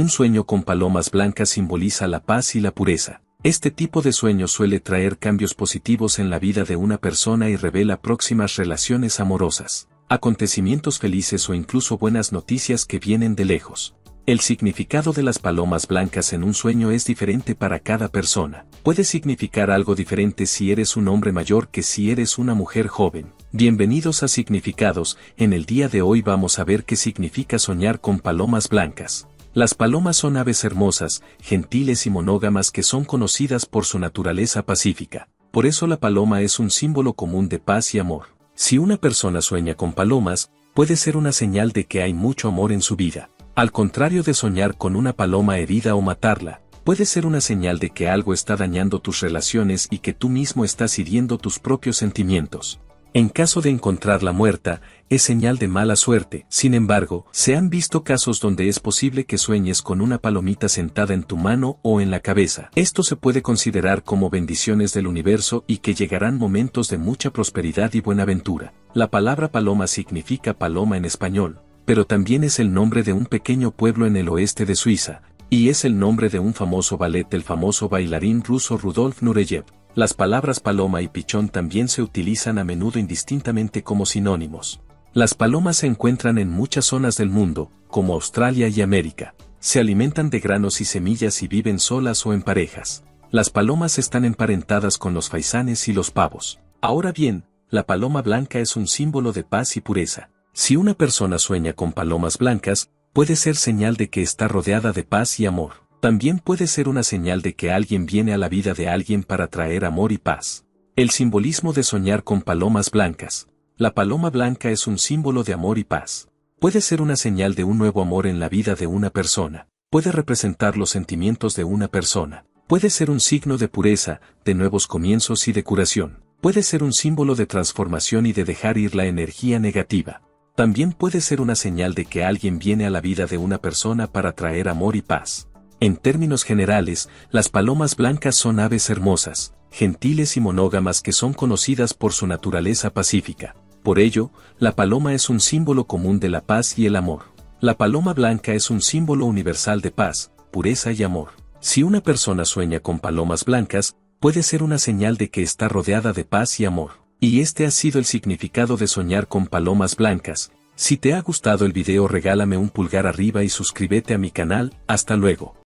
Un sueño con palomas blancas simboliza la paz y la pureza. Este tipo de sueño suele traer cambios positivos en la vida de una persona y revela próximas relaciones amorosas, acontecimientos felices o incluso buenas noticias que vienen de lejos. El significado de las palomas blancas en un sueño es diferente para cada persona. Puede significar algo diferente si eres un hombre mayor que si eres una mujer joven. Bienvenidos a Significados, en el día de hoy vamos a ver qué significa soñar con palomas blancas. Las palomas son aves hermosas, gentiles y monógamas que son conocidas por su naturaleza pacífica. Por eso la paloma es un símbolo común de paz y amor. Si una persona sueña con palomas, puede ser una señal de que hay mucho amor en su vida. Al contrario de soñar con una paloma herida o matarla, puede ser una señal de que algo está dañando tus relaciones y que tú mismo estás hiriendo tus propios sentimientos. En caso de encontrarla muerta, es señal de mala suerte. Sin embargo, se han visto casos donde es posible que sueñes con una palomita sentada en tu mano o en la cabeza. Esto se puede considerar como bendiciones del universo y que llegarán momentos de mucha prosperidad y buenaventura. La palabra paloma significa paloma en español, pero también es el nombre de un pequeño pueblo en el oeste de Suiza, y es el nombre de un famoso ballet del famoso bailarín ruso Rudolf Nureyev. Las palabras paloma y pichón también se utilizan a menudo indistintamente como sinónimos. Las palomas se encuentran en muchas zonas del mundo, como Australia y América. Se alimentan de granos y semillas y viven solas o en parejas. Las palomas están emparentadas con los faisanes y los pavos. Ahora bien, la paloma blanca es un símbolo de paz y pureza. Si una persona sueña con palomas blancas, puede ser señal de que está rodeada de paz y amor. También puede ser una señal de que alguien viene a la vida de alguien para traer amor y paz. El simbolismo de soñar con palomas blancas. La paloma blanca es un símbolo de amor y paz. Puede ser una señal de un nuevo amor en la vida de una persona. Puede representar los sentimientos de una persona. Puede ser un signo de pureza, de nuevos comienzos y de curación. Puede ser un símbolo de transformación y de dejar ir la energía negativa. También puede ser una señal de que alguien viene a la vida de una persona para traer amor y paz. En términos generales, las palomas blancas son aves hermosas, gentiles y monógamas que son conocidas por su naturaleza pacífica. Por ello, la paloma es un símbolo común de la paz y el amor. La paloma blanca es un símbolo universal de paz, pureza y amor. Si una persona sueña con palomas blancas, puede ser una señal de que está rodeada de paz y amor. Y este ha sido el significado de soñar con palomas blancas. Si te ha gustado el video regálame un pulgar arriba y suscríbete a mi canal, hasta luego.